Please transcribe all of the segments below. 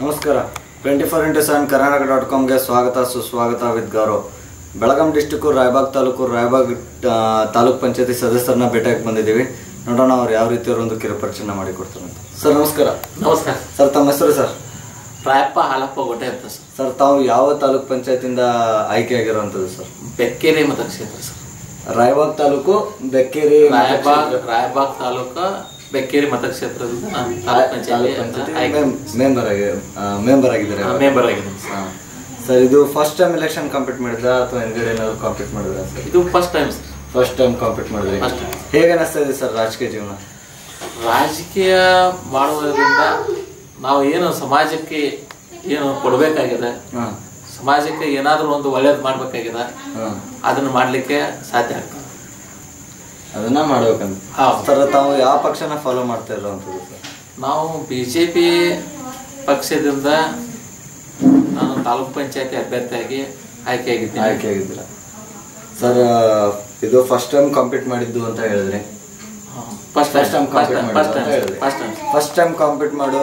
ನಮಸ್ಕಾರ. Twenty four into seven Karnataka dot ಕಾಮ್ಗೆ ಸ್ವಾಗತ ಸುಸ್ವಾಗತ ವಿತ್ ಗೌರವ್. ಬೆಳಗಾಂ ಡಿಸ್ಟಿಕ್ಕು ರಾಯಬಾಗ್ ತಾಲೂಕು ರಾಯಬಾಗ್ ತಾಲೂಕ್ ಪಂಚಾಯತಿ ಸದಸ್ಯರನ್ನ ಭೇಟಿಯಾಗಿ ಬಂದಿದ್ದೀವಿ. ನೋಡೋಣ ಅವ್ರು ಯಾವ ರೀತಿ ಅವರೊಂದು ಒಂದು ಕಿರುಪರಿಚಯನ ಮಾಡಿ ಕೊಡ್ತಾರೆ ಅಂತ. ಸರ್ ನಮಸ್ಕಾರ. ನಮಸ್ಕಾರ. ಸರ್ ತಮ್ಮ ಹೆಸರು ಸರ್? ರಾಯಪ್ಪ ಹಾಲಪ್ಪ ಗೊಟ್ಟೆ ಅಂತ ಸರ್. ಸರ್ ತಾವು ಯಾವ ತಾಲೂಕ್ ಪಂಚಾಯತಿಂದ ಆಯ್ಕೆ ಆಗಿರುವಂಥದ್ದು ಸರ್? ಬೆಕ್ಕೇರಿ ಮತಕ್ಷೇತ್ರ ಸರ್. ರಾಯಬಾಗ್ ತಾಲೂಕು ಬೆಕ್ಕೇರಿ ರಾಯಬಾಗ್ ರಾಯಬಾಗ್ ತಾಲೂಕ ಬೆಕ್ಕೇರಿ ಮತಕ್ಷೇತ್ರದಿಂದ ನಾನು ತಾಲೂಕ್ ಪಂಚಾಯತಿ ಮೆಂಬರ್ ಆಗಿ ಮೆಂಬರ್ ಆಗಿದ್ದಾರೆ ಮೆಂಬರ್ ಆಗಿದ್ದೀನಿ. ಸರ್ ಸರ್ ಇದು ಫಸ್ಟ್ ಟೈಮ್ ಎಲೆಕ್ಷನ್ ಕಂಪ್ಲೀಟ್ ಮಾಡಿದ್ರಾ ಅಥವಾ ಹಿಂದ್ಗಡೆ ಏನಾದ್ರು ಕಾಂಪೀಟ್ ಮಾಡಿದ್ರ ಸರ್? ಇದು first time sir first time compete ಮಾಡಿದ್ರೆ. ಹೇಗೆ ಅನಿಸ್ತಾ ಇದೆ ಸರ್ ರಾಜಕೀಯ ಜೀವನ? ರಾಜಕೀಯ ಮಾಡುವುದರಿಂದ ನಾವು ಏನು ಸಮಾಜಕ್ಕೆ ಏನು ಕೊಡಬೇಕಾಗಿದೆ? ಹಾ. ಸಮಾಜಕ್ಕೆ ಏನಾದರೂ ಒಂದು ಒಳ್ಳೇದು ಮಾಡಬೇಕಾಗಿದೆ? ಅದನ್ನು ಮಾಡಲಿಕ್ಕೆ ಸಾಧ್ಯ ಆಗ್ತದೆ. ಅದನ್ನ ಮಾಡ್ಬೇಕಂತ. ಸರ್ ತಾವು ಯಾವ ಪಕ್ಷನ ಫಾಲೋ ಮಾಡ್ತಾ ಇರುವಂಥದ್ದು ನಾವು ಬಿ ಜೆ ಪಿ ಪಕ್ಷದಿಂದ ನಾನು ತಾಲೂಕ್ ಪಂಚಾಯತಿ ಅಭ್ಯರ್ಥಿಯಾಗಿ ಆಯ್ಕೆಯಾಗಿದ್ದೀನಿ. ಆಯ್ಕೆ ಆಗಿದ್ರ ಸರ್ ಇದು ಫಸ್ಟ್ ಟೈಮ್ ಕಾಂಪೀಟ್ ಮಾಡಿದ್ದು ಅಂತ ಹೇಳಿದ್ರೆ. First first time compete first time first ಮಾಡೋ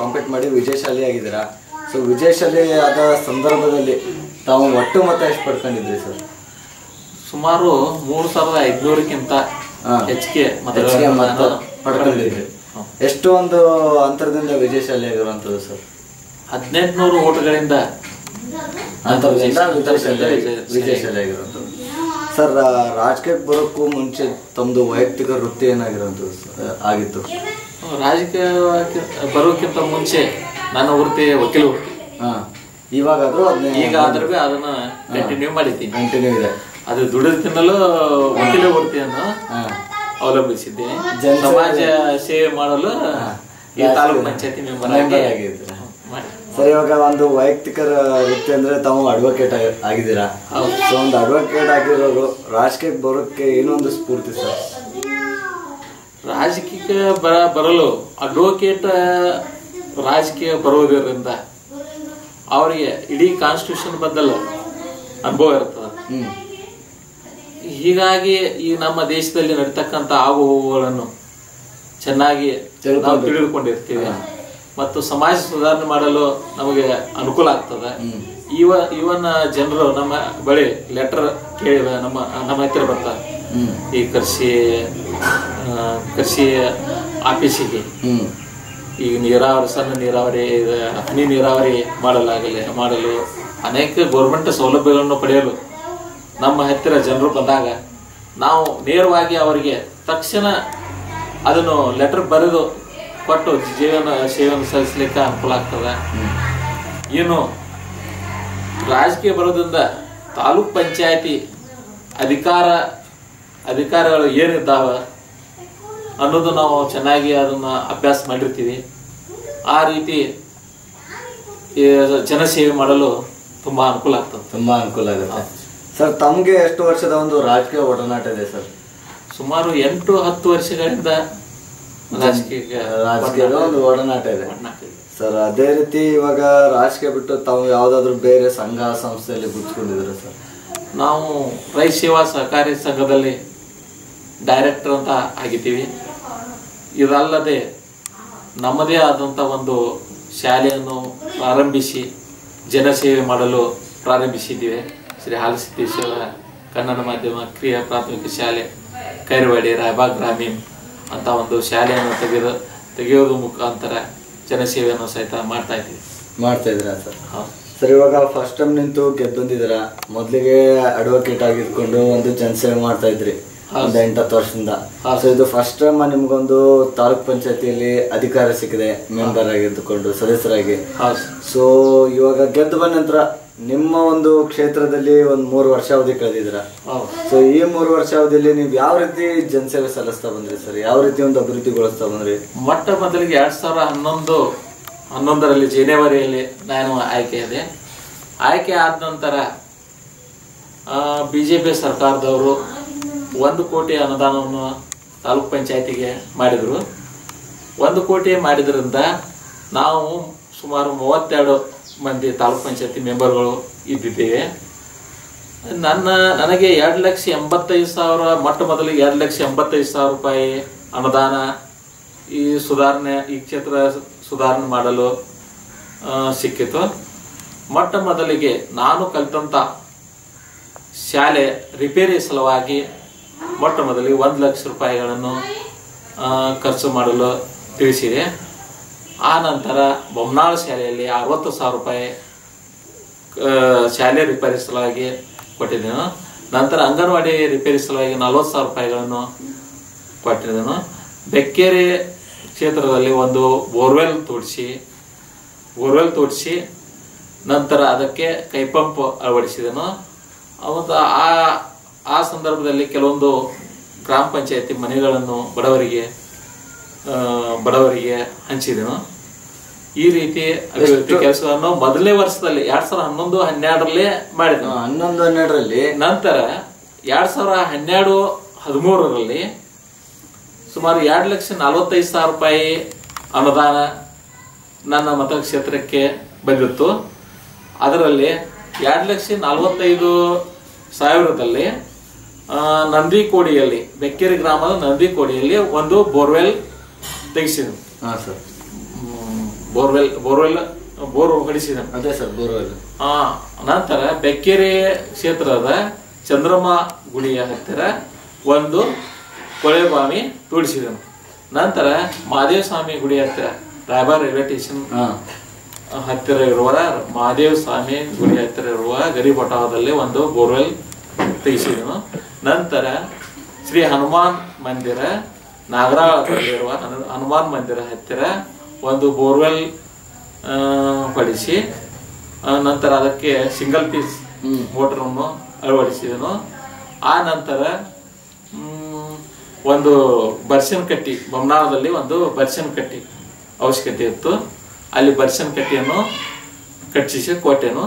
ಕಾಂಪೀಟ್ ಮಾಡಿ ವಿಜಯಶಾಲಿ ಆಗಿದ್ದೀರಾ? ಸೊ ವಿಜಯಶಾಲಿ ಆದ ಸಂದರ್ಭದಲ್ಲಿ ತಾವು ಒಟ್ಟು ಮತ ಎಷ್ಟು ಪಡ್ಕೊಂಡಿದ್ರಿ ಸರ್? ಸುಮಾರು ಮೂರು ಸಾವಿರದ ಐದ್ನೂರಕ್ಕಿಂತ. ಹೆಚ್ಚಿಗೆ ಪಡ್ಕೊಂಡಿದ್ರಿ ಹ್ಮ್. ಎಷ್ಟು ಒಂದು ಅಂತರದಿಂದ ವಿಜಯಶಾಲಿ ಆಗಿರುವಂತದ್ದು ಸರ್? ಹದಿನೆಂಟುನೂರು ಓಟ್ಗಳಿಂದ ಅಂತರದಿಂದ ವಿಜಯಶಾಲಿ ಆಗಿರುವಂತದ್ದು ಸರ್ ರಾಜಕೀಯ ರಾಜಕೀಯಕ್ಕೆ ಬರೋಕ್ಕೂ ಮುಂಚೆ ತಮ್ಮದು ವೈಯಕ್ತಿಕ ವೃತ್ತಿ ಏನಾಗಿರುವಂಥದ್ದು ಆಗಿತ್ತು? ರಾಜಕೀಯಕ್ಕೆ ಬರೋಕ್ಕಿಂತ ಮುಂಚೆ ನನ್ನ ವೃತ್ತಿ ವಕೀಲ. ವೃತ್ತಿ ಹಾ. ಇವಾಗಾದ್ರೂ ಅದನ್ನ ಈಗ ಆದ್ರೂ ಅದನ್ನ ಕಂಟಿನ್ಯೂ ಮಾಡಿದ್ದೀನಿ. ಕಂಟಿನ್ಯೂ ಇದೆ. ಅದು ದುಡಿದು ತಿನ್ನಲು ವಕೀಲ ವೃತ್ತಿಯನ್ನು ಅವಲಂಬಿಸಿದ್ದೆ. ಸಮಾಜ ಸೇವೆ. ಮಾಡಲು ಈ ತಾಲೂಕು ಪಂಚಾಯತಿ ಮೆಂಬರ್ ಆಗಿದ್ದೀರಾ? ಸರ್ ಇವಾಗ ಒಂದು ವೈಯಕ್ತಿಕ ವೃತ್ತಿ ಅಂದ್ರೆ ತಾವು ಅಡ್ವೊಕೇಟ್ ಆಗಿದ್ದೀರಾ. ಸೊ ಒಂದು ಅಡ್ವೊಕೇಟ್ ಆಗಿರೋರು ರಾಜಕೀಯಕ್ಕೆ ಬರೋಕ್ಕೆ ಏನೊಂದು ಸ್ಫೂರ್ತಿ ಸರ್? ರಾಜಕೀಯಕ್ಕೆ ಬರ ಬರಲು ಅಡ್ವೊಕೇಟ್ ರಾಜಕೀಯ ಬರುವುದರಿಂದ ಅವರಿಗೆ ಇಡೀ ಕಾನ್ಸ್ಟಿಟ್ಯೂಷನ್ ಬದಲು ಅನುಭವ ಇರ್ತದೆ. ಹೀಗಾಗಿ ಈ ನಮ್ಮ ದೇಶದಲ್ಲಿ ನಡೀತಕ್ಕಂಥ ಆಗು ಹೋಗುಗಳನ್ನು ಚೆನ್ನಾಗಿ ನಾವು ತಿಳಿದುಕೊಂಡಿರ್ತೀವಿ. ಮತ್ತು ಸಮಾಜ ಸುಧಾರಣೆ ಮಾಡಲು ನಮಗೆ ಅನುಕೂಲ ಆಗ್ತದೆ. ಇವ ಇವನ್ನ ಜನರು ನಮ್ಮ ಬಳಿ ಲೆಟರ್ ಕೇಳಿದ ನಮ್ಮ ನಮ್ಮ ಹತ್ತಿರ ಬರ್ತಾರೆ ಈ ಕೃಷಿ ಕೃಷಿ ಆಫೀಸಿಗೆ. ಈ ಈಗ ನೀರಾವರಿ ಸಣ್ಣ ನೀರಾವರಿ ಹನಿ ನೀರಾವರಿ ಮಾಡಲಾಗಲಿ ಮಾಡಲು ಅನೇಕ ಗೌರ್ಮೆಂಟ್ ಸೌಲಭ್ಯಗಳನ್ನು ಪಡೆಯಲು ನಮ್ಮ ಹತ್ತಿರ ಜನರು ಬಂದಾಗ ನಾವು ನೇರವಾಗಿ ಅವರಿಗೆ ತಕ್ಷಣ ಅದನ್ನು ಲೆಟರ್ ಬರೆದು ಕೊಟ್ಟು, ಜೀವನ ಸೇವೆಯನ್ನು ಸಲ್ಲಿಸಲಿಕ್ಕೆ ಅನುಕೂಲ ಆಗ್ತದೆ. ಏನು ರಾಜಕೀಯ ಬರೋದ್ರಿಂದ ತಾಲೂಕ್ ಪಂಚಾಯತಿ ಅಧಿಕಾರ, ಅಧಿಕಾರಗಳು ಏನಿದ್ದಾವೆ ಅನ್ನೋದು ನಾವು ಚೆನ್ನಾಗಿ ಅದನ್ನು ಅಭ್ಯಾಸ ಮಾಡಿರ್ತೀವಿ. ಆ ರೀತಿ ಜನಸೇವೆ ಮಾಡಲು ತುಂಬ ಅನುಕೂಲ ಆಗ್ತದೆ. ತುಂಬ ಅನುಕೂಲ ಆಗುತ್ತೆ. ಸರ್ ತಮಗೆ ಎಷ್ಟು ವರ್ಷದ ಒಂದು ರಾಜಕೀಯ ಒಡನಾಟ ಇದೆ ಸರ್? ಸುಮಾರು ಎಂಟು ಹತ್ತು ವರ್ಷಗಳಿಂದ ರಾಜಕೀಯ ರಾಜಕೀಯದ ಒಂದು ಒಡನಾಟ ಇದೆ. ಸರ್ ಅದೇ ರೀತಿ ಇವಾಗ ರಾಜಕೀಯ ಬಿಟ್ಟು ತಾವು ಯಾವ್ದಾದ್ರು ಬೇರೆ ಸಂಘ ಸಂಸ್ಥೆಯಲ್ಲಿ ಗುಚ್ಕೊಂಡಿದ್ರೆ ಸರ್? ನಾವು ರೈ ಸೇವಾ ಸಹಕಾರಿ ಸಂಘದಲ್ಲಿ ಡೈರೆಕ್ಟರ್ ಅಂತ ಆಗಿದ್ದೀವಿ. ಇದಲ್ಲದೆ ನಮ್ಮದೇ ಆದಂಥ ಒಂದು ಶಾಲೆಯನ್ನು ಪ್ರಾರಂಭಿಸಿ ಜನಸೇವೆ ಮಾಡಲು ಪ್ರಾರಂಭಿಸಿದ್ದೀವಿ. ಶ್ರೀ ಹಾಲಸಿದ್ದೇಶ್ವರ ಕನ್ನಡ ಮಾಧ್ಯಮ ಕ್ರಿಯಾ ಪ್ರಾಥಮಿಕ ಶಾಲೆ ಕೈರವಾಡಿ ರಾಯಬಾಗ್ ಗ್ರಾಮೀಣ್ ಅಂತ ಒಂದು ಶಾಲೆಯನ್ನು ತೆಗೆದು ತೆಗೆಯೋದು ಮುಖಾಂತರ ಜನಸೇವೆಯನ್ನು ಸಹಿತ ಮಾಡ್ತಾ ಇದ್ದೀವಿ. ಮಾಡ್ತಾ ಇದ್ದೀರಾ ಸರ್? ಸರ್ ಇವಾಗ ಫಸ್ಟ್ ಟೈಮ್ ನಿಂತು ಗೆದ್ದು ಬಂದಿದ್ದೀರಾ? ಮೊದಲಿಗೆ ಅಡ್ವೊಕೇಟ್ ಆಗಿದ್ಕೊಂಡು ಒಂದು ಜನಸೇವೆ ಮಾಡ್ತಾ ಇದ್ರಿ ಒಂದು ಎಂಟತ್ತು ವರ್ಷದಿಂದ. ಸೊ ಇದು ಫಸ್ಟ್ ಟೈಮ್ ನಿಮ್ಗೊಂದು ತಾಲೂಕ್ ಪಂಚಾಯತಿಯಲ್ಲಿ ಅಧಿಕಾರ ಸಿಕ್ಕಿದೆ ಮೆಂಬರ್ ಆಗಿದ್ದುಕೊಂಡು ಸದಸ್ಯರಾಗಿ. ಸೊ ಇವಾಗ ಗೆದ್ದು ಬಂದ ನಂತರ ನಿಮ್ಮ ಒಂದು ಕ್ಷೇತ್ರದಲ್ಲಿ ಒಂದು ಮೂರು ವರ್ಷ ಅವಧಿ ಕಳೆದಿದ್ರ ಸೊ ಈ ಮೂರು ವರ್ಷ ಅವಧಿಯಲ್ಲಿ ನೀವು ಯಾವ ರೀತಿ ಜನಸೇವೆ ಸಲ್ಲಿಸ್ತಾ ಬಂದ್ರಿ ಸರ್? ಯಾವ ರೀತಿ ಒಂದು ಅಭಿವೃದ್ಧಿಗೊಳಿಸ್ತಾ ಬಂದ್ರಿ? ಮೊಟ್ಟ ಮೊದಲಿಗೆ ಎರಡ್ ಸಾವಿರ ಹನ್ನೊಂದು ಹನ್ನೊಂದರಲ್ಲಿ ಜನವರಿಯಲ್ಲಿ ನಾನು ಆಯ್ಕೆ ಇದೆ. ಆಯ್ಕೆ ಆದ ನಂತರ ಬಿ ಜೆ ಪಿ ಸರ್ಕಾರದವರು ಒಂದು ಕೋಟಿ ಅನುದಾನವನ್ನು ತಾಲೂಕ್ ಪಂಚಾಯತಿಗೆ ಮಾಡಿದರು. ಒಂದು ಕೋಟಿ ಮಾಡಿದ್ರಿಂದ ನಾವು ಸುಮಾರು ಮೂವತ್ತೆರಡು ಮಂದಿ ತಾಲೂಕ್ ಪಂಚಾಯತಿ ಮೆಂಬರ್ಗಳು ಇದ್ದಿದ್ದೇವೆ. ನನ್ನ, ನನಗೆ ಎರಡು ಲಕ್ಷ ಎಂಬತ್ತೈದು ಸಾವಿರ, ಮೊಟ್ಟ ಮೊದಲಿಗೆ ಎರಡು ಲಕ್ಷ ಎಂಬತ್ತೈದು ಸಾವಿರ ರೂಪಾಯಿ ಅನುದಾನ ಈ ಸುಧಾರಣೆ, ಈ ಕ್ಷೇತ್ರ ಸುಧಾರಣೆ ಮಾಡಲು ಸಿಕ್ಕಿತು. ಮೊಟ್ಟ ಮೊದಲಿಗೆ ನಾನು ಕಲಿತಂಥ ಶಾಲೆ ರಿಪೇರಿ ಸಲುವಾಗಿ ಮೊಟ್ಟ ಮೊದಲಿಗೆ ಒಂದು ಲಕ್ಷ ರೂಪಾಯಿಗಳನ್ನು ಖರ್ಚು ಮಾಡಲು ತಿಳಿಸಿದೆ. ಆ ನಂತರ ಬೊಮ್ಮನಾಳ ಶಾಲೆಯಲ್ಲಿ ಅರವತ್ತು ಸಾವಿರ ರೂಪಾಯಿ ಶಾಲೆ ರಿಪೇರಿ ಸಲುವಾಗಿ ಕೊಟ್ಟಿದ್ದೆನು. ನಂತರ ಅಂಗನವಾಡಿ ರಿಪೇರಿ ಸಲುವಾಗಿ ನಲವತ್ತು ಸಾವಿರ ರೂಪಾಯಿಗಳನ್ನು ಕೊಟ್ಟಿದ್ದೆನು. ಬೆಕ್ಕೇರಿ ಕ್ಷೇತ್ರದಲ್ಲಿ ಒಂದು ಬೋರ್ವೆಲ್ ತೋಡಿಸಿ ಬೋರ್ವೆಲ್ ತೋಡಿಸಿ ನಂತರ ಅದಕ್ಕೆ ಕೈಪಂಪ್ ಅಳವಡಿಸಿದನು. ಮತ್ತು ಆ ಆ ಸಂದರ್ಭದಲ್ಲಿ ಕೆಲವೊಂದು ಗ್ರಾಮ ಪಂಚಾಯತಿ ಮನೆಗಳನ್ನು ಬಡವರಿಗೆ ಬಡವರಿಗೆ ಹಂಚಿದೆನು ಈ ರೀತಿ ಅಭಿವೃದ್ಧಿ ಕೆಲಸವನ್ನು ಮೊದಲನೇ ವರ್ಷದಲ್ಲಿ ಎರಡ್ ಸಾವಿರದ ಹನ್ನೊಂದು ಹನ್ನೆರಡರಲ್ಲಿ ಮಾಡಿದ್ವಿ. ಹನ್ನೊಂದು ಹನ್ನೆರಡರಲ್ಲಿ? ನಂತರ ಎರಡ್ ಸಾವಿರ ಹನ್ನೆರಡು ಹದಿಮೂರರಲ್ಲಿ ಸುಮಾರು ಎರಡು ಲಕ್ಷ ನಲವತ್ತೈದು ಸಾವಿರ ರೂಪಾಯಿ ಅನುದಾನ ನನ್ನ ಮತಕ್ಷೇತ್ರಕ್ಕೆ ಬಂದಿತ್ತು. ಅದರಲ್ಲಿ ಎರಡು ಲಕ್ಷ ನಲವತ್ತೈದು ಸಾವಿರದಲ್ಲಿ ನಂದಿಕೋಡಿಯಲ್ಲಿ ಬೆಕ್ಕೇರಿ ಗ್ರಾಮದ ನಂದಿಕೋಡಿಯಲ್ಲಿ ಒಂದು ಬೋರ್ವೆಲ್ ತೆಗೆಸಿದನು ಹಾಂ ಸರ್. ಬೋರ್ವೆಲ್ ಬೋರ್ವೆಲ್ ಬೋರ್ ಹೊಡಿಸಿದ ಅದೇ ಸರ್ ಬೋರ್ವೆಲ್. ಆ ನಂತರ ಬೆಕ್ಕೇರಿ ಕ್ಷೇತ್ರದ ಚಂದ್ರಮ್ಮ ಗುಡಿಯ ಹತ್ತಿರ ಒಂದು ಕೊಳೆಬಾವಿ ತೋಡಿಸಿದನು ನಂತರ ಮಹಾದೇವ ಸ್ವಾಮಿ ಗುಡಿ ಹತ್ತಿರ ರಾಯಬಾರ್ ರೈಲ್ವೆ ಸ್ಟೇಷನ್ ಹತ್ತಿರ ಇರುವ ಮಹಾದೇವ ಸ್ವಾಮಿ ಗುಡಿ ಹತ್ತಿರ ಇರುವ ಗರಿಬಟಾವದಲ್ಲಿ ಒಂದು ಬೋರ್ವೆಲ್ ತೆಗೆಸಿದನು ನಂತರ ಶ್ರೀ ಹನುಮಾನ್ ಮಂದಿರ ನಾಗರಾಳದಲ್ಲಿರುವ ಹನು- ಹನುಮಾನ್ ಮಂದಿರ ಹತ್ತಿರ ಒಂದು ಬೋರ್ವೆಲ್ ಪಡಿಸಿ ಹೊಡಿಸಿ ನಂತರ ಅದಕ್ಕೆ ಸಿಂಗಲ್ ಪೀಸ್ ಮೋಟರನ್ನು ಅಳವಡಿಸಿದನು. ಆ ನಂತರ ಒಂದು ಬರ್ಷನ್ ಕಟ್ಟಿ ಬೊಮ್ಮನಾಳದಲ್ಲಿ ಒಂದು ಬರ್ಷನ್ ಕಟ್ಟಿ ಅವಶ್ಯಕತೆ ಇತ್ತು. ಅಲ್ಲಿ ಬರ್ಷನ್ ಕಟ್ಟಿಯನ್ನು ಕಟ್ಟಿಸಿ ಕೋಟೆನು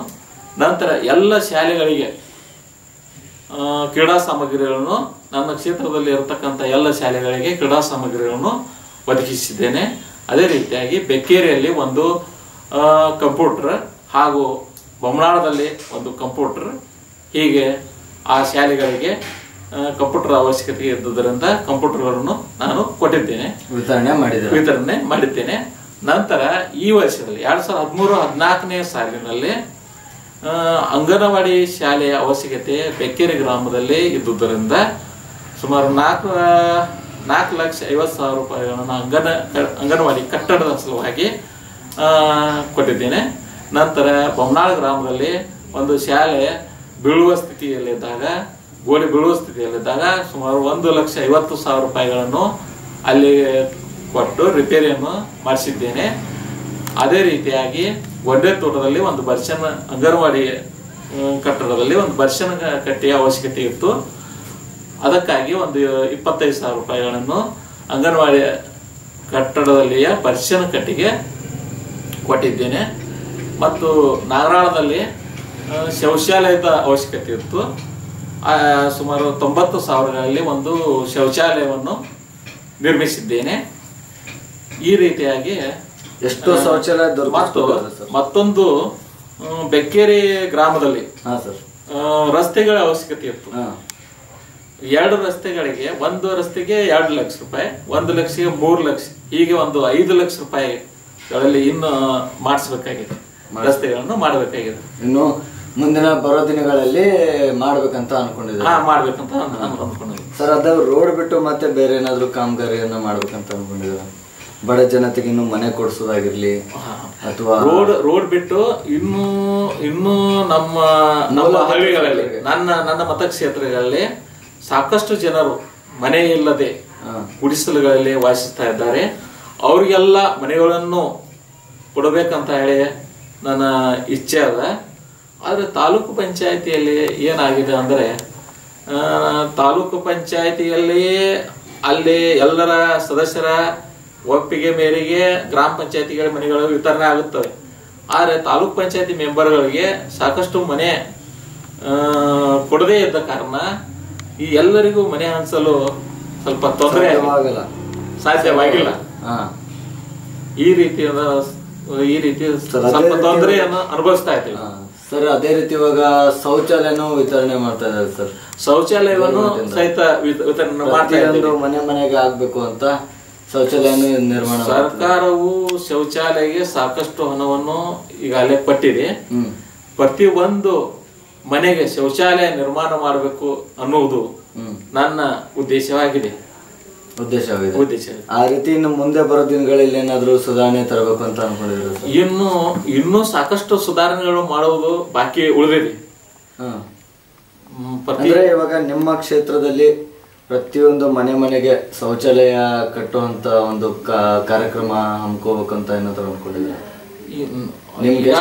ನಂತರ ಎಲ್ಲ ಶಾಲೆಗಳಿಗೆ ಕ್ರೀಡಾ ಸಾಮಗ್ರಿಗಳನ್ನು ನನ್ನ ಕ್ಷೇತ್ರದಲ್ಲಿ ಇರತಕ್ಕಂಥ ಎಲ್ಲ ಶಾಲೆಗಳಿಗೆ ಕ್ರೀಡಾ ಸಾಮಗ್ರಿಗಳನ್ನು ಒದಗಿಸಿದ್ದೇನೆ. ಅದೇ ರೀತಿಯಾಗಿ ಬೆಕ್ಕೇರಿಯಲ್ಲಿ ಒಂದು ಕಂಪ್ಯೂಟರ್ ಹಾಗೂ ಬೊಮ್ಮನಾಳದಲ್ಲಿ ಒಂದು ಕಂಪ್ಯೂಟರ್. ಹೀಗೆ ಆ ಶಾಲೆಗಳಿಗೆ ಕಂಪ್ಯೂಟರ್ ಅವಶ್ಯಕತೆ ಇದ್ದುದರಿಂದ ಕಂಪ್ಯೂಟರ್ಗಳನ್ನು ನಾನು ಕೊಟ್ಟಿದ್ದೇನೆ. ವಿತರಣೆ ಮಾಡಿದ್ದೇನೆ ವಿತರಣೆ ಮಾಡಿದ್ದೇನೆ. ನಂತರ ಈ ವರ್ಷದಲ್ಲಿ ಎರಡು ಸಾವಿರದ ಹದಿಮೂರು ಹದಿನಾಲ್ಕನೇ ಸಾಲಿನಲ್ಲಿ ಅಂಗನವಾಡಿ ಶಾಲೆಯ ಅವಶ್ಯಕತೆ ಬೆಕ್ಕೇರಿ ಗ್ರಾಮದಲ್ಲಿ ಇದ್ದುದರಿಂದ ಸುಮಾರು ನಾಲ್ಕು ನಾಲ್ಕು ಲಕ್ಷ ಐವತ್ತು ಸಾವಿರ ರೂಪಾಯಿಗಳನ್ನು ಅಂಗನ ಅಂಗನವಾಡಿ ಕಟ್ಟಡದ ಸಲುವಾಗಿ ಕೊಟ್ಟಿದ್ದೇನೆ. ನಂತರ ಬೊಮ್ಮನಾಳ ಗ್ರಾಮದಲ್ಲಿ ಒಂದು ಶಾಲೆ ಬೀಳುವ ಸ್ಥಿತಿಯಲ್ಲಿದ್ದಾಗ ಗೋಡೆ ಬೀಳುವ ಸ್ಥಿತಿಯಲ್ಲಿದ್ದಾಗ ಸುಮಾರು ಒಂದು ಲಕ್ಷ ಐವತ್ತು ಸಾವಿರ ರೂಪಾಯಿಗಳನ್ನು ಅಲ್ಲಿ ಕೊಟ್ಟು ರಿಪೇರಿಯನ್ನು ಮಾಡಿಸಿದ್ದೇನೆ. ಅದೇ ರೀತಿಯಾಗಿ ಗೊಡ್ಡೆ ತೋಟದಲ್ಲಿ ಒಂದು ಬರ್ಷನ್ ಅಂಗನವಾಡಿ ಕಟ್ಟಡದಲ್ಲಿ ಒಂದು ಬರ್ಷನ್ ಕಟ್ಟಿಯ ಅವಶ್ಯಕತೆ ಇತ್ತು. ಅದಕ್ಕಾಗಿ ಒಂದು ಇಪ್ಪತ್ತೈದು ಸಾವಿರ ರೂಪಾಯಿಗಳನ್ನು ಅಂಗನವಾಡಿ ಕಟ್ಟಡದಲ್ಲಿಯ ಬರ್ಷನ್ ಕಟ್ಟಿಗೆ ಕೊಟ್ಟಿದ್ದೇನೆ. ಮತ್ತು ನಾಗರಾಳದಲ್ಲಿ ಶೌಚಾಲಯದ ಅವಶ್ಯಕತೆ ಇತ್ತು. ಸುಮಾರು ತೊಂಬತ್ತು ಸಾವಿರಗಳಲ್ಲಿ ಒಂದು ಶೌಚಾಲಯವನ್ನು ನಿರ್ಮಿಸಿದ್ದೇನೆ. ಈ ರೀತಿಯಾಗಿ ಎಷ್ಟು ಶೌಚಾಲಯ ಮತ್ತು ಮತ್ತೊಂದು ಬೆಕ್ಕೇರಿ ಗ್ರಾಮದಲ್ಲಿ ಹಾ ಸರ್. ರಸ್ತೆಗಳ ಅವಶ್ಯಕತೆ ಇತ್ತು. ಎರಡು ರಸ್ತೆಗಳಿಗೆ ಒಂದು ರಸ್ತೆಗೆ ಎರಡು ಲಕ್ಷ ರೂಪಾಯಿ ಒಂದು ಲಕ್ಷಕ್ಕೆ ಮೂರು ಲಕ್ಷ ಹೀಗೆ ಒಂದು ಐದು ಲಕ್ಷ ರೂಪಾಯಿಗಳಲ್ಲಿ ಇನ್ನು ಮಾಡಿಸ್ಬೇಕಾಗಿದೆ. ರಸ್ತೆಗಳನ್ನು ಮಾಡಬೇಕಾಗಿದೆ. ಇನ್ನು ಮುಂದಿನ ಬರೋ ದಿನಗಳಲ್ಲಿ ಮಾಡ್ಬೇಕಂತ ಅನ್ಕೊಂಡಿದ್ದಾರೆ. ಹಾ ಮಾಡ್ಬೇಕಂತ ಅಂದ್ಕೊಂಡಿದ್ದೀನಿ ಸರ್ ಅದ ರೋಡ್ ಬಿಟ್ಟು ಮತ್ತೆ ಬೇರೆ ಏನಾದ್ರು ಕಾಮಗಾರಿಯನ್ನ ಮಾಡ್ಬೇಕಂತ ಅನ್ಕೊಂಡಿದ್ದಾರೆ? ಬಡ ಜನತೆಗೆ ಇನ್ನು ಮನೆ ಕೊಡಿಸೋದಾಗಿರ್ಲಿ ಅಥವಾ ರೋಡ್ ರೋಡ್ ಬಿಟ್ಟು ಇನ್ನು ಇನ್ನು ನಮ್ಮ ನಮ್ಮ ಹಳ್ಳಿಗಳಲ್ಲಿ ನನ್ನ ನನ್ನ ಮತಕ್ಷೇತ್ರಗಳಲ್ಲಿ ಸಾಕಷ್ಟು ಜನರು ಮನೆ ಇಲ್ಲದೆ ಗುಡಿಸಲುಗಳಲ್ಲಿ ವಾಸಿಸ್ತಾ ಇದ್ದಾರೆ. ಅವರಿಗೆಲ್ಲ ಮನೆಗಳನ್ನು ಕೊಡಬೇಕಂತ ಹೇಳಿ ನನ್ನ ಇಚ್ಛೆ ಅದ. ಆದರೆ ತಾಲೂಕು ಪಂಚಾಯತಿಯಲ್ಲಿ ಏನಾಗಿದೆ ಅಂದರೆ ತಾಲೂಕು ಪಂಚಾಯತಿಯಲ್ಲಿ ಅಲ್ಲಿ ಎಲ್ಲರ ಸದಸ್ಯರ ಒಪ್ಪಿಗೆ ಮೇರೆಗೆ ಗ್ರಾಮ ಪಂಚಾಯಿತಿಗಳ ಮನೆಗಳು ವಿತರಣೆ ಆಗುತ್ತವೆ. ಆದರೆ ತಾಲೂಕ್ ಪಂಚಾಯಿತಿ ಮೆಂಬರ್ಗಳಿಗೆ ಸಾಕಷ್ಟು ಮನೆ ಕೊಡದೇ ಇದ್ದ ಕಾರಣ ಈ ಎಲ್ಲರಿಗೂ ಮನೆ ಹಂಚಲು ಸ್ವಲ್ಪ ತೊಂದರೆ ಆಗಲ್ಲ ಸಾಧ್ಯವಾಗಲ್ಲ. ಈ ರೀತಿಯಾದ ಈ ರೀತಿ ಸ್ವಲ್ಪ ತೊಂದರೆಯನ್ನು ಅನುಭವಿಸ್ತಾ ಇದ್ದೀವಿ. ಸರ್ ಅದೇ ರೀತಿ ಇವಾಗ ಶೌಚಾಲಯನೂ ವಿತರಣೆ ಮಾಡ್ತಾ ಇದ್ದಾರೆ ಸರ್. ಶೌಚಾಲಯವನ್ನು ಸಹಿತ ವಿತರಣೆ ಮಾಡ್ತಾ ಇದ್ದಾರೆ ಮನೆ ಮನೆಗೆ ಆಗ್ಬೇಕು ಅಂತ ಶೌಚಾಲಯ ನಿರ್ಮಾಣ ಸರ್ಕಾರವು ಶೌಚಾಲಯಕ್ಕೆ ಸಾಕಷ್ಟು ಹಣವನ್ನು ಈಗಾಗಲೇ ಪಟ್ಟಿದೆ ಪ್ರತಿ ಒಂದು ಮನೆಗೆ ಶೌಚಾಲಯ ನಿರ್ಮಾಣ ಮಾಡಬೇಕು ಅನ್ನುವುದು ನನ್ನ ಉದ್ದೇಶವಾಗಿದೆ. ಉದ್ದೇಶವಾಗಿದೆ. ಉದ್ದೇಶ ಆ ರೀತಿ ಇನ್ನು ಮುಂದೆ ಬರೋ ದಿನಗಳಲ್ಲಿ ಏನಾದರೂ ಸುಧಾರಣೆ ತರಬೇಕು ಅಂತ ಅನ್ಕೊಂಡಿದ್ರು ಇನ್ನು ಇನ್ನೂ ಸಾಕಷ್ಟು ಸುಧಾರಣೆಗಳು ಮಾಡುವುದು ಬಾಕಿ ಉಳಿದಿದೆ. ಅಂದ್ರೆ ಇವಾಗ ನಿಮ್ಮ ಕ್ಷೇತ್ರದಲ್ಲಿ ಪ್ರತಿಯೊಂದು ಮನೆ ಮನೆಗೆ ಶೌಚಾಲಯ ಕಟ್ಟುವಂತ ಒಂದು ಕಾರ್ಯಕ್ರಮ ಹಮ್ಕೋಬೇಕಂತ ಏನಾದ್ರು ಅನ್ಕೊಂಡಿದ್ರೆ ನಿಮ್ಗೆ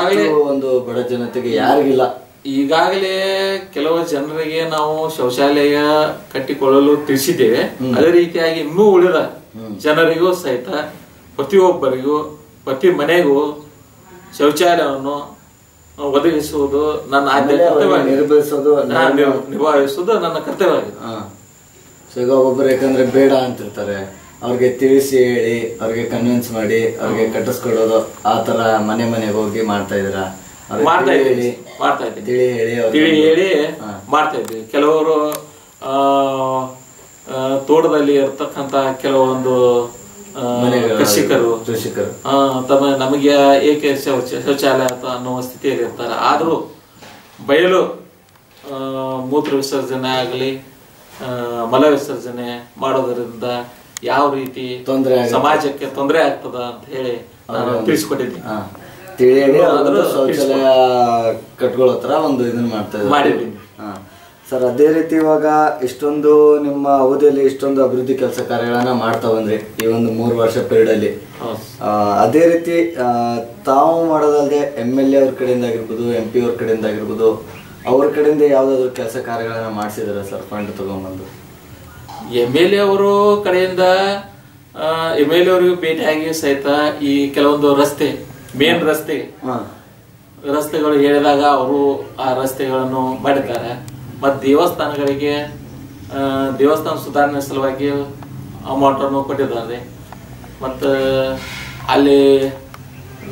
ಒಂದು ಬಡ ಜನತೆಗೆ ಯಾರಿಗಿಲ್ಲ. ಈಗಾಗಲೇ ಕೆಲವು ಜನರಿಗೆ ನಾವು ಶೌಚಾಲಯ ಕಟ್ಟಿಕೊಳ್ಳಲು ತಿಳಿಸಿದ್ದೇವೆ. ಅದೇ ರೀತಿಯಾಗಿ ಇನ್ನೂ ಉಳಿದ ಜನರಿಗೂ ಸಹಿತ ಪ್ರತಿಯೊಬ್ಬರಿಗೂ ಪ್ರತಿ ಮನೆಗೂ ಶೌಚಾಲಯವನ್ನು ಒದಗಿಸುವುದು ನನ್ನ ಆದ್ಯತೆ ನಿರ್ವಹಿಸೋದು ನಿಭಾಯಿಸುವುದು ನನ್ನ ಕರ್ತವ್ಯವಾಗಿದೆ. ಸೊ ಈಗ ಯಾಕಂದ್ರೆ ಬೇಡ ಅಂತಿರ್ತಾರೆ ಅವ್ರಿಗೆ ತಿಳಿಸಿ ಹೇಳಿ ಅವ್ರಿಗೆ ಕನ್ವಿನ್ಸ್ ಮಾಡಿ ಅವ್ರಿಗೆ ಕಟ್ಟಿಸ್ಕೊಡೋದು ಆ ತರ ಮನೆ ಮನೆಗೆ ಹೋಗಿ ಮಾಡ್ತಾ ಇದ್ದೀರಾ? ಮಾಡ್ತಾ ಇದ್ದೀವಿ. ಮಾಡ್ತಾ ಇದ್ದೆ. ತಿಳಿ ಹೇಳಿ ಮಾಡ್ತಾ ಇದ್ವಿ ಕೆಲವರು ತೋಟದಲ್ಲಿ ಇರ್ತಕ್ಕಂತ ಕೆಲವೊಂದು ಕೃಷಿಕರು ಕೃಷಿಕರು. ತಮ್ಮ ನಮಗೆ ಏಕೆ ಶೌಚ ಶೌಚಾಲಯ ಅಂತ ಅನ್ನೋ ಸ್ಥಿತಿಯಲ್ಲಿ ಇರ್ತಾರೆ. ಆದರೂ ಬಯಲು ಮೂತ್ರ ವಿಸರ್ಜನೆ ಆಗಲಿ ಮಲ ವಿಸರ್ಜನೆ ಮಾಡೋದರಿಂದ ಯಾವ ರೀತಿ ತೊಂದರೆ. ಸಮಾಜಕ್ಕೆ ತೊಂದರೆ ಆಗ್ತದ ಅಂತ ಹೇಳಿ ನಾನು ತಿಳಿಸ್ಕೊಟ್ಟಿದ್ದೀನಿ. ಹಾ ಆದರೂ ಶೌಚಾಲಯ ಕಟ್ಕೊಳ್ಳೋ ಥರ ಒಂದು ಇದನ್ನ ಮಾಡ್ತಾ ಇದ್ದೀವಿ ಸರ್ ಅದೇ ರೀತಿ ಇವಾಗ ಇಷ್ಟೊಂದು ನಿಮ್ಮ ಅವಧಿಯಲ್ಲಿ ಇಷ್ಟೊಂದು ಅಭಿವೃದ್ಧಿ ಕೆಲಸ ಕಾರ್ಯಗಳನ್ನ ಮಾಡ್ತಾ ಬಂದ್ರಿ ಈ ಒಂದು ಮೂರು ವರ್ಷ ಪೀರಿಯಡ್ ಅಲ್ಲಿ. ಅದೇ ರೀತಿ ತಾವು ಮಾಡೋದಲ್ಲದೆ ಎಂ ಎಲ್ ಎ ಅವ್ರ ಕಡೆಯಿಂದ ಆಗಿರ್ಬೋದು ಎಂ ಪಿ ಅವ್ರ ಕಡೆಯಿಂದ ಆಗಿರ್ಬೋದು ಅವ್ರ ಕಡೆಯಿಂದ ಯಾವ್ದಾದ್ರು ಕೆಲಸ ಕಾರ್ಯಗಳನ್ನ ಮಾಡಿಸಿದಾರೆ ಸರ್ ಫಂಡ್ ತಗೊಂಡ್ಬಂದು ಎಂ ಎಲ್ ಎ ಅವರು ಕಡೆಯಿಂದ ಎಂ ಎಲ್ ಎ ಅವರಿಗೂ ಆಗಿ ಸಹಿತ ಈ ಕೆಲವೊಂದು ರಸ್ತೆ ಮೇನ್ ರಸ್ತೆ. ರಸ್ತೆಗಳು ಹೇಳಿದಾಗ ಅವರು ಆ ರಸ್ತೆಗಳನ್ನು ಮಾಡಿದ್ದಾರೆ. ಮತ್ತು ದೇವಸ್ಥಾನಗಳಿಗೆ ದೇವಸ್ಥಾನ ಸುಧಾರಣೆ ಸಲುವಾಗಿ ಅಮೌಂಟ್ ಅನ್ನು ಕೊಟ್ಟಿದ್ದಾರೆ. ಮತ್ತು ಅಲ್ಲಿ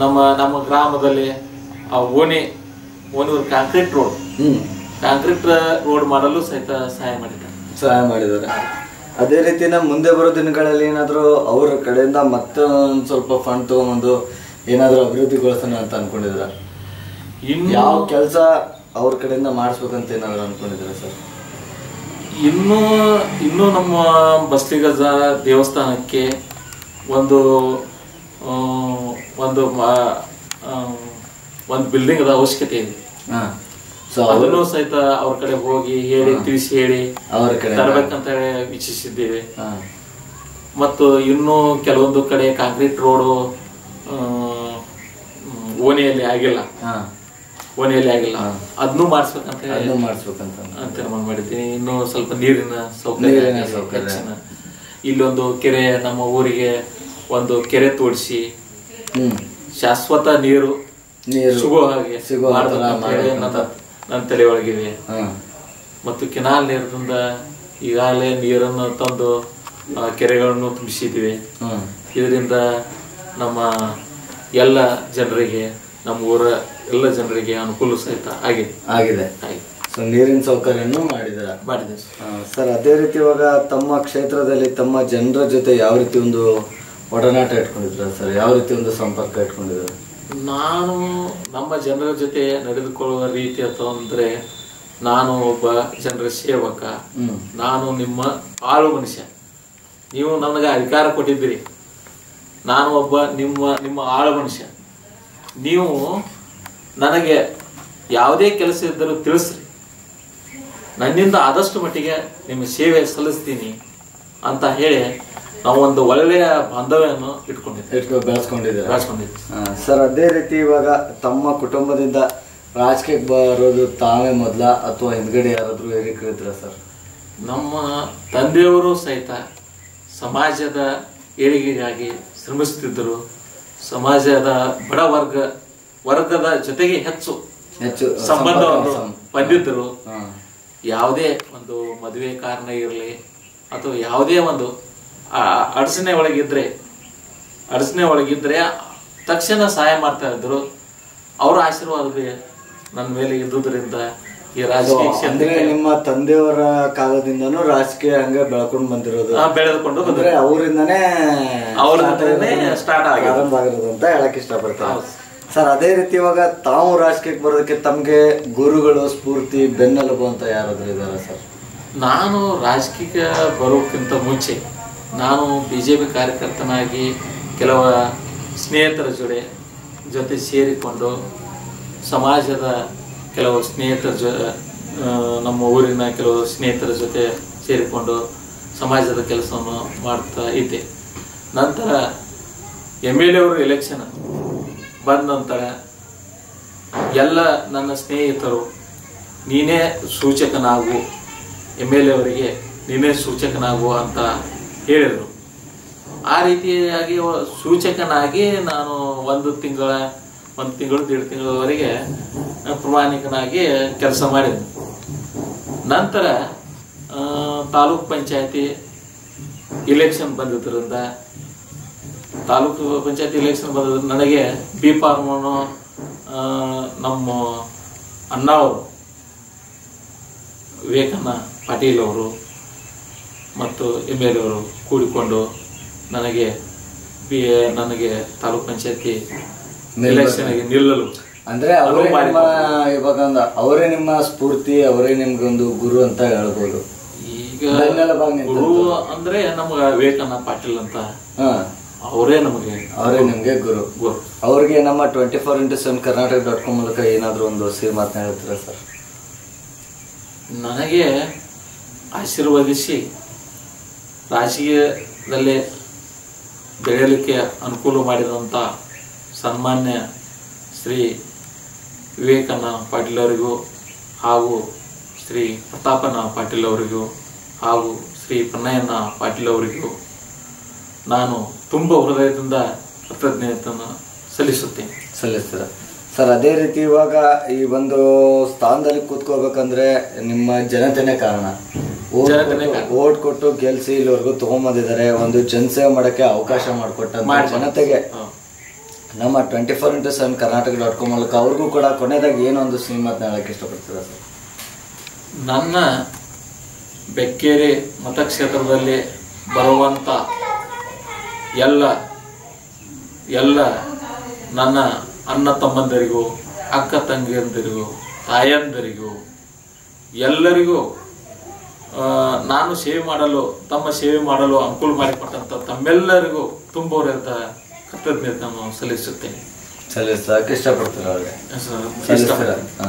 ನಮ್ಮ ನಮ್ಮ ಗ್ರಾಮದಲ್ಲಿ ಆ ಓಣಿ ಓಣಿ ಕಾಂಕ್ರೀಟ್ ರೋಡ್ ಕಾಂಕ್ರೀಟ್ ರೋಡ್ ಮಾಡಲು ಸಹಿತ ಸಹಾಯ ಮಾಡಿದ್ದಾರೆ. ಸಹಾಯ ಮಾಡಿದ್ದಾರೆ. ಅದೇ ರೀತಿನ ಮುಂದೆ ಬರೋ ದಿನಗಳಲ್ಲಿ ಏನಾದರೂ ಅವ್ರ ಕಡೆಯಿಂದ ಮತ್ತೆ ಒಂದ್ ಸ್ವಲ್ಪ ಫಂಡ್ ತಗೊಂಬಂದು ಏನಾದ್ರು ಅಭಿವೃದ್ಧಿಗೊಳಿಸೋಣ ಅಂತ ಅನ್ಕೊಂಡಿದ್ರ ಇನ್ನು ಯಾವ ಕೆಲಸ ಅವ್ರ ಕಡೆಯಿಂದ ಮಾಡಿಸ್ಬೇಕಂತ ಏನಾದ್ರು ಅನ್ಕೊಂಡಿದ್ರ ಸರ್? ಇನ್ನೂ ಇನ್ನೂ ನಮ್ಮ ಬಸ್ತಿಗಜ ದೇವಸ್ಥಾನಕ್ಕೆ ಒಂದು ಒಂದು ಒಂದು ಬಿಲ್ಡಿಂಗ್ ಅದ ಅವಶ್ಯಕತೆ ಇದೆ. ಹಾ. ಸೊ ಅದನ್ನು ಸಹಿತ ಅವ್ರ ಕಡೆ ಹೋಗಿ ಹೇಳಿ ತಿಳಿಸಿ ಹೇಳಿ ಅವ್ರ ಕಡೆ ತರಬೇಕಂತ ಹೇಳಿ ವೀಕ್ಷಿಸಿದ್ದೇವೆ ಹಾ. ಮತ್ತು ಇನ್ನೂ ಕೆಲವೊಂದು ಕಡೆ ಕಾಂಕ್ರೀಟ್ ರೋಡು ಓಣಿಯಲ್ಲಿ ಆಗಿಲ್ಲ. ಓನೆಯಲ್ಲಿ ಓಣಿಯಲ್ಲಿ ಆಗಿಲ್ಲ. ಅದನ್ನು ಮಾಡಿಸ್ಬೇಕಂತ ಅದನ್ನು ಮಾಡಿಸ್ಬೇಕಂತ ಅಂತ ಮಾಡಿದ್ದೀನಿ. ಇನ್ನು ಸ್ವಲ್ಪ ನೀರಿನ ಸೌಕರ್ಯ ಸೌಕರ್ಯ. ಇಲ್ಲೊಂದು ಕೆರೆ ನಮ್ಮ ಊರಿಗೆ ಒಂದು ಕೆರೆ ತೋಡಿಸಿ ಶಾಶ್ವತ ನೀರು ನೀರು ಸಿಗೋ ಹಾಗೆ ಸಿಗೋ ನನ್ನ ತಲೆ ಒಳಗಿದೆ. ಮತ್ತು ಕೆನಾಲ್ ನೀರಿನಿಂದ ಈಗಾಗಲೇ ನೀರನ್ನು ತಂದು ಕೆರೆಗಳನ್ನು ತುಂಬಿಸಿದ್ದೀವಿ. ಇದರಿಂದ ನಮ್ಮ ಎಲ್ಲ ಜನರಿಗೆ ನಮ್ಮ ಊರ ಎಲ್ಲ ಜನರಿಗೆ ಅನುಕೂಲ ಸಹಿತ ಆಗಿದೆ. ಆಗಿದೆ. ಸೊ ನೀರಿನ ಸೌಕರ್ಯನೂ ಮಾಡಿದಾರೆ ಮಾಡಿದೆ ಸರ್. ಸರ್ ಅದೇ ರೀತಿ ಇವಾಗ ತಮ್ಮ ಕ್ಷೇತ್ರದಲ್ಲಿ ತಮ್ಮ ಜನರ ಜೊತೆ ಯಾವ ರೀತಿ ಒಂದು ಒಡನಾಟ ಇಟ್ಕೊಂಡಿದ್ರ ಸರ್? ಯಾವ ರೀತಿ ಒಂದು ಸಂಪರ್ಕ ಇಟ್ಕೊಂಡಿದ್ರು ನಾನು ನಮ್ಮ ಜನರ ಜೊತೆ ನಡೆದುಕೊಳ್ಳುವ ರೀತಿ ಅಥವಾ ಅಂದ್ರೆ ನಾನು ಒಬ್ಬ ಜನರ ಸೇವಕ. ನಾನು ನಿಮ್ಮ ಆಳು ಮನುಷ್ಯ. ನೀವು ನನಗೆ ಅಧಿಕಾರ ಕೊಟ್ಟಿದ್ದೀರಿ. ನಾನು ಒಬ್ಬ ನಿಮ್ಮ ನಿಮ್ಮ ಆಳು ಮನುಷ್ಯ. ನೀವು ನನಗೆ ಯಾವುದೇ ಕೆಲಸ ಇದ್ದರೂ ತಿಳಿಸ್ರಿ. ನನ್ನಿಂದ ಆದಷ್ಟು ಮಟ್ಟಿಗೆ ನಿಮ್ಮ ಸೇವೆ ಸಲ್ಲಿಸ್ತೀನಿ ಅಂತ ಹೇಳಿ ನಾವು ಒಂದು ಒಳ್ಳೆಯ ಬಾಂಧವ್ಯವನ್ನು ಇಟ್ಕೊಂಡಿದ್ದೆ. ಇಟ್ಕೊ ಬೆಳೆಸ್ಕೊಂಡಿದ್ದೆ. ಬೆಳೆಸ್ಕೊಂಡಿದ್ದೀವಿ ಸರ್ ಅದೇ ರೀತಿ ಇವಾಗ ತಮ್ಮ ಕುಟುಂಬದಿಂದ ರಾಜಕೀಯಕ್ಕೆ ಬರೋದು ತಾವೇ ಮೊದಲ ಅಥವಾ ಹಿಂದ್ಗಡೆ ಯಾರಾದರೂ ಹಿರಿಕರಿದ್ರ ಸರ್? ನಮ್ಮ ತಂದೆಯವರು ಸಹಿತ ಸಮಾಜದ ಏಳಿಗೆಗಾಗಿ ಶ್ರಮಿಸುತ್ತಿದ್ದರು ಸಮಾಜದ ಬಡ ವರ್ಗ ವರ್ಗದ ಜೊತೆಗೆ ಹೆಚ್ಚು ಹೆಚ್ಚು ಸಂಬಂಧವನ್ನು ಹೊಂದಿದ್ದರು. ಯಾವುದೇ ಒಂದು ಮದುವೆ ಕಾರಣ ಇರಲಿ ಅಥವಾ ಯಾವುದೇ ಒಂದು ಅಡಚಣೆ ಒಳಗಿದ್ರೆ ಅಡಚಣೆ ಒಳಗಿದ್ರೆ ತಕ್ಷಣ ಸಹಾಯ ಮಾಡ್ತಾ ಇದ್ರು ಅವರ ಆಶೀರ್ವಾದ ನನ್ನ ಮೇಲೆ ಇದ್ದುದರಿಂದ ಈ ರಾಜಕೀಯ ಅಂದ್ರೆ ನಿಮ್ಮ ತಂದೆಯವರ ಕಾಲದಿಂದನೂ ರಾಜಕೀಯ ಹಂಗೆ ಬೆಳ್ಕೊಂಡು ಬಂದಿರೋದು ಬೆಳೆದುಕೊಂಡು ಬಂದ್ರು. ಅಂದ್ರೆ ಅವರಿಂದನೇ ಆರಂಭ start ಆಗಿರೋದು. ಪ್ರಾರಂಭ ಆಗಿರೋದು ಅಂತ ಹೇಳಕ್ ಇಷ್ಟಪಡ್ತಾರೆ ಸರ್ ಅದೇ ರೀತಿ ಇವಾಗ ತಾವು ರಾಜಕೀಯಕ್ಕೆ ಬರೋದಕ್ಕೆ ತಮ್ಗೆ ಗುರುಗಳು ಸ್ಫೂರ್ತಿ ಬೆನ್ನೆಲುಬು ಅಂತ ಯಾರಾದ್ರೂ ಇದಾರ ಸರ್ ನಾನು ರಾಜಕೀಯ ಬರೋಕ್ಕಿಂತ ಮುಂಚೆ ನಾನು ಬಿ ಜೆ ಪಿ ಕಾರ್ಯಕರ್ತನಾಗಿ ಕೆಲವ ಸ್ನೇಹಿತರ ಜೊತೆ ಜೊತೆ ಸೇರಿಕೊಂಡು ಸಮಾಜದ ಕೆಲವು ಸ್ನೇಹಿತರ ಜೊ ನಮ್ಮ ಊರಿನ ಕೆಲವು ಸ್ನೇಹಿತರ ಜೊತೆ ಸೇರಿಕೊಂಡು ಸಮಾಜದ ಕೆಲಸವನ್ನು ಮಾಡ್ತಾ ಇದ್ದೆ. ನಂತರ ಎಂ ಎಲ್ ಎ ಅವರು ಎಲೆಕ್ಷನ್ ಬಂದ ನಂತರ ಎಲ್ಲ ನನ್ನ ಸ್ನೇಹಿತರು, ನೀನೇ ಸೂಚಕನಾಗು ಎಂ ಎಲ್ ಎ ಅವರಿಗೆ ನೀನೇ ಸೂಚಕನಾಗು ಅಂತ ಹೇಳಿದರು. ಆ ರೀತಿಯಾಗಿ ಸೂಚಕನಾಗಿ ನಾನು ಒಂದು ತಿಂಗಳ ಒಂದು ತಿಂಗಳು, ದೇಡು ತಿಂಗಳವರೆಗೆ ಪ್ರಮಾಣಿಕನಾಗಿ ಕೆಲಸ ಮಾಡಿದೆ ನಂತರ ತಾಲೂಕ್ ಪಂಚಾಯತಿ ಇಲೆಕ್ಷನ್ ಬಂದಿದ್ದರಿಂದ ತಾಲೂಕು ಪಂಚಾಯತಿ ಇಲೆಕ್ಷನ್ ಬಂದಿದ್ದರಿಂದ ನನಗೆ ಬಿ ಫಾರ್ಮನು ನಮ್ಮ ಅಣ್ಣ ಅವರು, ವಿವೇಕಣ್ಣ ಪಾಟೀಲ್ ಅವರು ಮತ್ತು ಎಂ ಎಲ್ ಅವರು ಕೂಡಿಕೊಂಡು ನನಗೆ, ಬಿ, ನನಗೆ ತಾಲೂಕ್ ಪಂಚಾಯತಿ ಇಲೆಕ್ಷನ್ಗೆ ನಿಲ್ಲಲು ಅಂದ್ರೆ ಅವರೇ ನಿಮ್ಮ ಇವಾಗ ಒಂದು ಅವರೇ ನಿಮ್ಮ ಸ್ಫೂರ್ತಿ ಅವರೇ ನಿಮ್ಗೊಂದು ಗುರು ಅಂತ ಹೇಳ್ಬೋದು. ಈಗ. ಗುರು ಅಂದ್ರೆ ನಮ್ಗ ವಿವೇಕಾನಂದ ಪಾಟೀಲ್ ಅಂತ. ಅವರೇ ನಮಗೆ ಅವರೇ ನಿಮ್ಗೆ ಗುರು. ಗುರು. ಅವ್ರಿಗೆ ನಮ್ಮ twenty four into seven Karnataka dot com ಮೂಲಕ ಏನಾದರೂ ಒಂದು ಸಿಹಿ ಮಾತನ್ನ ಹೇಳ್ತೀರಾ ಸರ್? ನನಗೆ ಆಶೀರ್ವದಿಸಿ ರಾಜಕೀಯದಲ್ಲಿ ಬೆಳೆಯಲಿಕ್ಕೆ ಅನುಕೂಲ ಮಾಡಿದಂಥ ಸನ್ಮಾನ್ಯ ಶ್ರೀ ವಿವೇಕನ ಪಾಟೀಲ್ ಅವರಿಗೂ ಹಾಗೂ ಶ್ರೀ ಪ್ರತಾಪನ ಪಾಟೀಲ್ ಅವರಿಗೂ ಹಾಗೂ ಶ್ರೀ ಪ್ರಣಯನ ಪಾಟೀಲ್ ಅವರಿಗೂ ನಾನು ತುಂಬ ಹೃದಯದಿಂದ ಕೃತಜ್ಞತೆಯನ್ನು ಸಲ್ಲಿಸುತ್ತೇನೆ. ಸಲ್ಲಿಸ್ತಾರೆ. ಸರ್ ಅದೇ ರೀತಿ ಇವಾಗ ಈ ಒಂದು ಸ್ಥಾನದಲ್ಲಿ ಕೂತ್ಕೋಬೇಕಂದ್ರೆ ನಿಮ್ಮ ಜನತೆನೇ ಕಾರಣ. ಓಟ್ ಕೊಟ್ಟು- ಓಟ್ ಕೊಟ್ಟು ಗೆಲ್ಸಿ ಇಲ್ಲಿವರೆಗೂ ತಗೊಂಬಂದಿದ್ದಾರೆ. ಒಂದು ಜನಸೇವೆ ಮಾಡಕ್ಕೆ ಅವಕಾಶ ಮಾಡಿಕೊಟ್ಟ ಜನತೆಗೆ. ನಮ್ಮ twenty four into seven Karnataka dot com ಮೂಲಕ ಅವ್ರಿಗೂ ಕೂಡ ಕೊನೆಯದಾಗಿ ಏನೋ ಒಂದು ಸಿನಿಮಾ ಹೇಳಕ್ಕೆ ಇಷ್ಟಪಡ್ತೀರಾ ಸರ್? ನನ್ನ ಬೆಕ್ಕೇರಿ ಮತಕ್ಷೇತ್ರದಲ್ಲಿ ಬರುವಂಥ ಎಲ್ಲ ಎಲ್ಲ ನನ್ನ ಅಣ್ಣ ತಮ್ಮಂದರಿಗೂ, ಅಕ್ಕ ತಂಗಿಯಂದರಿಗೂ, ತಾಯಂದರಿಗೂ, ಎಲ್ಲರಿಗೂ ನಾನು ಸೇವೆ ಮಾಡಲು, ತಮ್ಮ ಸೇವೆ ಮಾಡಲು ಅನುಕೂಲ ಮಾಡಿಕೊಟ್ಟಂಥ ತಮ್ಮೆಲ್ಲರಿಗೂ ತುಂಬವರೆದ ಕೃತಜ್ಞತೆಯನ್ನು ಸಲ್ಲಿಸುತ್ತೇನೆ. ಸಲ್ಲಿಸಕ್ಕೆ ಇಷ್ಟಪಡ್ತೀರಾ ಅವ್ರಿಗೆ? ಇಷ್ಟ. ಸಲ್ಲಿಸ್ತೀರಾ? ಹಾ.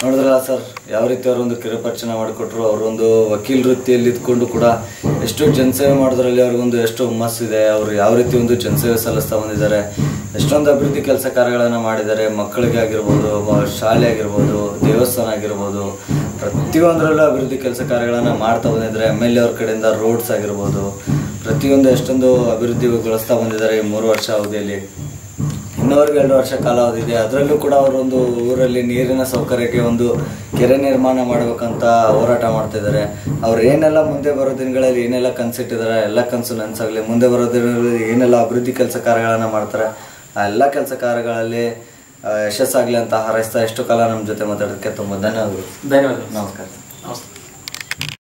ನೋಡಿದ್ರಲ್ಲ ಸರ್ ಯಾವ ರೀತಿ ಅವರೊಂದು ಒಂದು ಕಿರುಪರಿಚಯ ಮಾಡಿಕೊಟ್ರು ಅವರೊಂದು ವಕೀಲ ವೃತ್ತಿಯಲ್ಲಿ ಇದ್ಕೊಂಡು ಕೂಡ ಎಷ್ಟು ಜನಸೇವೆ ಮಾಡೋದ್ರಲ್ಲಿ ಅವ್ರಿಗೊಂದು ಎಷ್ಟು ಹುಮ್ಮಸ್ಸಿದೆ ಅವರು ಯಾವ ರೀತಿ ಒಂದು ಜನಸೇವೆ ಸಲ್ಲಿಸ್ತಾ ಬಂದಿದ್ದಾರೆ ಎಷ್ಟೊಂದು ಅಭಿವೃದ್ಧಿ ಕೆಲಸ ಕಾರ್ಯಗಳನ್ನು ಮಾಡಿದ್ದಾರೆ ಮಕ್ಕಳಿಗೆ ಆಗಿರ್ಬೋದು ಶಾಲೆ ಆಗಿರ್ಬೋದು ದೇವಸ್ಥಾನ ಆಗಿರ್ಬೋದು ಪ್ರತಿಯೊಂದರಲ್ಲೂ ಅಭಿವೃದ್ಧಿ ಕೆಲಸ ಕಾರ್ಯಗಳನ್ನು ಮಾಡ್ತಾ ಬಂದಿದ್ದಾರೆ ಎಂ ಎಲ್ ಎ ಅವ್ರ ಕಡೆಯಿಂದ ರೋಡ್ಸ್ ಆಗಿರ್ಬೋದು ಪ್ರತಿಯೊಂದು ಎಷ್ಟೊಂದು ಅಭಿವೃದ್ಧಿಗೊಳಿಸ್ತಾ ಬಂದಿದ್ದಾರೆ ಈ ಮೂರು ವರ್ಷ ಅವಧಿಯಲ್ಲಿ. ಇನ್ನೂವರೆಗೆ ಎರಡು ವರ್ಷ ಕಾಲಾವಧಿ ಇದೆ. ಅದರಲ್ಲೂ ಕೂಡ ಅವರೊಂದು ಊರಲ್ಲಿ ನೀರಿನ ಸೌಕರ್ಯಕ್ಕೆ ಒಂದು ಕೆರೆ ನಿರ್ಮಾಣ ಮಾಡಬೇಕಂತ ಹೋರಾಟ ಮಾಡ್ತಿದ್ದಾರೆ. ಅವ್ರು ಏನೆಲ್ಲ ಮುಂದೆ ಬರೋ ದಿನಗಳಲ್ಲಿ ಏನೆಲ್ಲ ಕನಸಿಟ್ಟಿದ್ದಾರೆ ಎಲ್ಲ ಕನಸು ನನಸಾಗಲಿ ಮುಂದೆ ಬರೋ ದಿನಗಳಲ್ಲಿ ಏನೆಲ್ಲ ಅಭಿವೃದ್ಧಿ ಕೆಲಸ ಕಾರ್ಯಗಳನ್ನು ಮಾಡ್ತಾರೆ ಆ ಎಲ್ಲ ಕೆಲಸ ಕಾರ್ಯಗಳಲ್ಲಿ ಯಶಸ್ಸಾಗಲಿ ಅಂತ ಹಾರೈಸ್ತಾ ಎಷ್ಟು ಕಾಲ ನಮ್ಮ ಜೊತೆ ಮಾತಾಡೋದಕ್ಕೆ ತುಂಬ ಧನ್ಯವಾದಗಳು. ಧನ್ಯವಾದಗಳು. ನಮಸ್ಕಾರ. ನಮಸ್ತೆ.